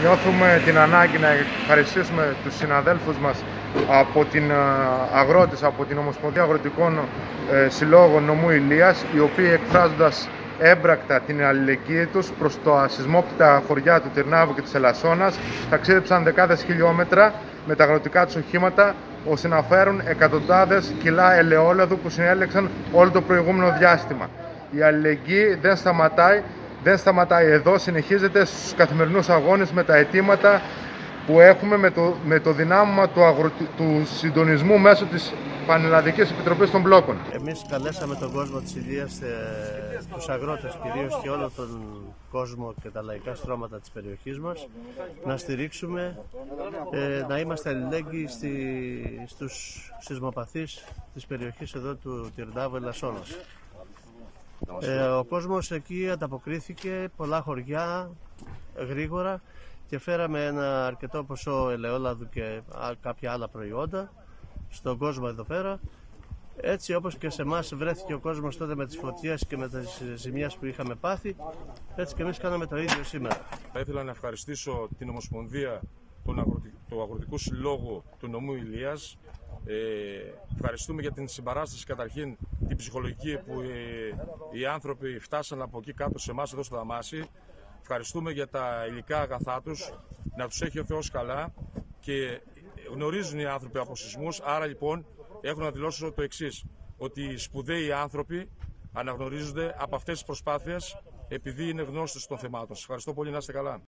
Νιώθουμε την ανάγκη να ευχαριστήσουμε τους συναδέλφους μας από την ε, Αγρότης, από την Ομοσπονδία Αγροτικών ε, Συλλόγων Νομού Ηλίας, οι οποίοι εκφράζοντας έμπρακτα την αλληλεγγύη τους προς το ασυσμόπτητα χωριά του Τυρνάβου και της Ελασσόνας, ταξίδεψαν δεκάδες χιλιόμετρα με τα αγροτικά τους οχήματα, ώστε να φέρουν εκατοντάδες κιλά ελαιόλαδου που συνέλεξαν όλο το προηγούμενο διάστημα. Η αλληλεγγύη δεν σταματάει δεν σταματάει εδώ, συνεχίζεται στους καθημερινούς αγώνες με τα αιτήματα που έχουμε με το, με το δυνάμωμα του, του συντονισμού μέσω της Πανελλαδικής Επιτροπής των Μπλόκων. Εμείς καλέσαμε τον κόσμο της Ηλίας, ε, τους αγρότες κυρίως και όλο τον κόσμο και τα λαϊκά στρώματα της περιοχής μας να στηρίξουμε, ε, να είμαστε αλληλέγγυοι στη, στους σεισμοπαθείς της περιοχής εδώ του Τυρνάβου Ελασσόνας. Ε, ο κόσμος εκεί ανταποκρίθηκε πολλά χωριά γρήγορα και φέραμε ένα αρκετό ποσό ελαιόλαδου και κάποια άλλα προϊόντα στον κόσμο εδώ πέρα. Έτσι όπως και σε εμάς βρέθηκε ο κόσμος τότε με τις φωτιές και με τις ζημιές που είχαμε πάθει, έτσι και εμείς κάναμε το ίδιο σήμερα. Θα ήθελα να ευχαριστήσω την Ομοσπονδία του Αγροτικού Συλλόγου του Νομού Ηλίας ε, ευχαριστούμε για την συμπαράσταση καταρχήν την ψυχολογική που οι, οι άνθρωποι φτάσαν από εκεί κάτω σε εμάς εδώ στο Δαμάσι. Ευχαριστούμε για τα υλικά αγαθά τους, να τους έχει ο Θεός καλά και γνωρίζουν οι άνθρωποι από σεισμούς, άρα λοιπόν έχουν να δηλώσω το εξής ότι οι σπουδαίοι άνθρωποι αναγνωρίζονται από αυτές τις προσπάθειες επειδή είναι γνώστες των θεμάτων. Σας ευχαριστώ πολύ, να είστε καλά.